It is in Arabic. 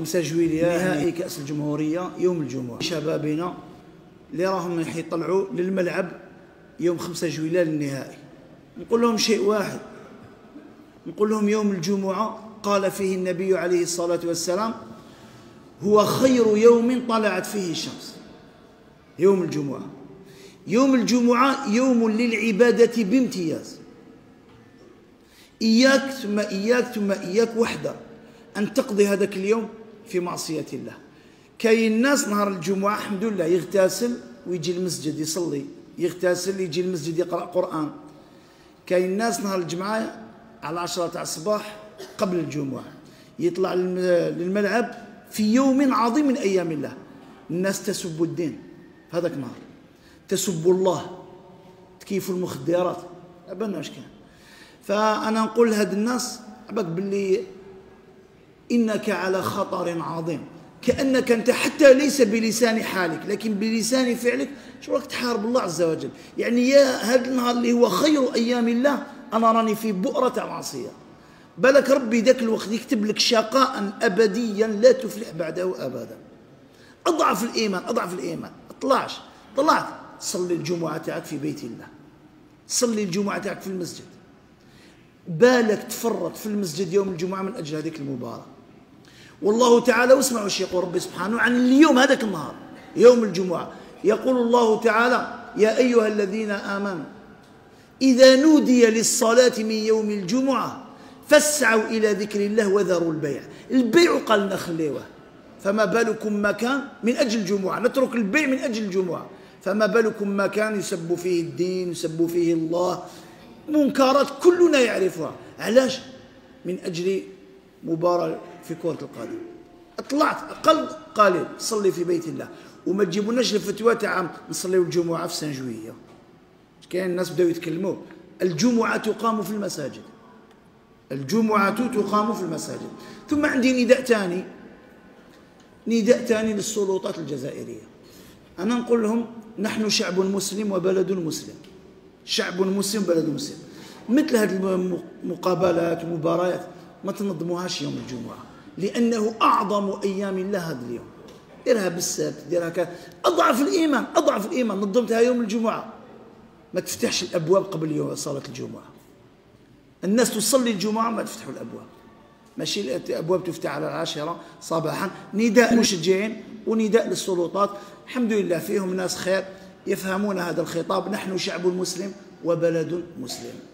5 جويلية نهائي. كأس الجمهورية يوم الجمعة. شبابنا اللي راهم يطلعوا للملعب يوم 5 جويلية للنهائي نقول لهم شيء واحد. نقول لهم يوم الجمعة قال فيه النبي عليه الصلاة والسلام هو خير يوم طلعت فيه الشمس. يوم الجمعة. يوم الجمعة يوم للعبادة بامتياز. إياك ثم إياك ثم إياك وحدة. أن تقضي هذاك اليوم؟ في معصية الله. كاين الناس نهار الجمعة الحمد لله يغتسل ويجي المسجد يصلي يغتسل يجي المسجد يقرأ قرآن. كاين الناس نهار الجمعة على عشرة تاع الصباح قبل الجمعة يطلع للملعب في يوم عظيم من أيام الله. الناس تسب الدين هذاك النهار. تسب الله. تكيف المخدرات. أبنا واش كان فأنا نقول لهاد الناس عباك باللي إنك على خطر عظيم. كأنك أنت حتى ليس بلسان حالك لكن بلسان فعلك شو راك تحارب الله عز وجل. يعني يا هذا النهار اللي هو خير أيام الله أنا راني في بؤرة معصية. بالك ربي ذاك الوقت يكتب لك شقاء أبديا لا تفلح بعده أبدا. أضعف الإيمان أضعف الإيمان. طلعش طلعت. صلي الجمعة تاعك في بيت الله. صلي الجمعة تاعك في المسجد. بالك تفرط في المسجد يوم الجمعة من أجل هذيك المباراة. والله تعالى واسمعوا إيش يقول ربي سبحانه عن اليوم هذاك النهار يوم الجمعة. يقول الله تعالى يا أيها الذين آمنوا إذا نودي للصلاة من يوم الجمعة فاسعوا إلى ذكر الله وذروا البيع. البيع قال نخليوه فما بالكم مكان من أجل الجمعة؟ نترك البيع من أجل الجمعة. فما بالكم مكان يسب فيه الدين يسب فيه الله؟ منكرات كلنا يعرفها. علاش؟ من أجل مباراة في كرة القدم. طلعت أقل قليل صلي في بيت الله. وما تجيبوناش الفتوى تاع نصليو الجمعة في سان جوية كاين الناس بداو يتكلموا. الجمعة تقام في المساجد. الجمعة تقام في المساجد. ثم عندي نداء ثاني. نداء ثاني للسلطات الجزائرية. أنا نقول لهم نحن شعب مسلم وبلد مسلم. شعب مسلم وبلد مسلم. مثل هذه المقابلات ومباريات ما تنظموهاش يوم الجمعة لأنه أعظم أيام الله هذا اليوم. ديرها بالسبت ديرها كذا أضعف الإيمان أضعف الإيمان. نظمتها يوم الجمعة. ما تفتحش الأبواب قبل يوم صلاة الجمعة. الناس تصلي الجمعة ما تفتحوا الأبواب. ماشي الأبواب تفتح على العاشرة صباحا. نداء مشجعين ونداء للسلطات. الحمد لله فيهم ناس خير يفهمون هذا الخطاب. نحن شعب مسلم وبلد مسلم.